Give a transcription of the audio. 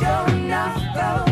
sure enough, though.